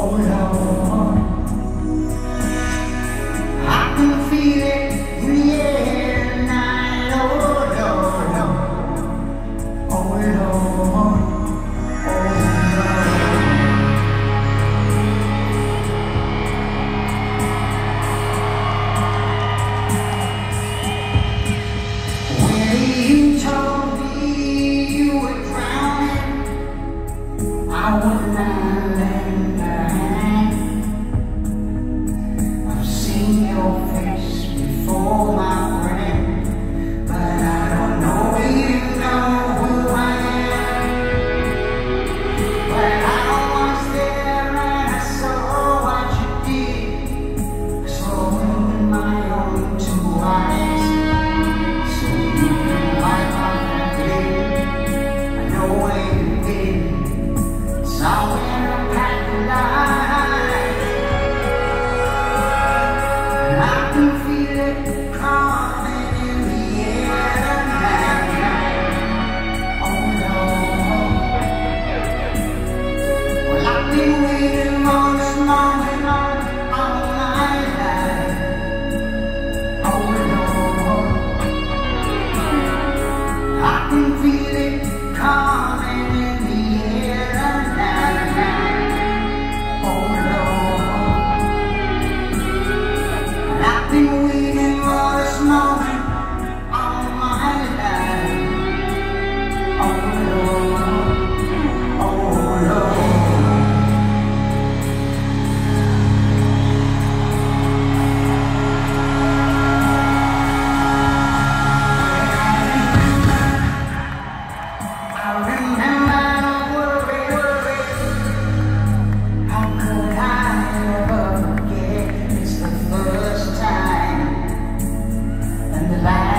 all to in the back.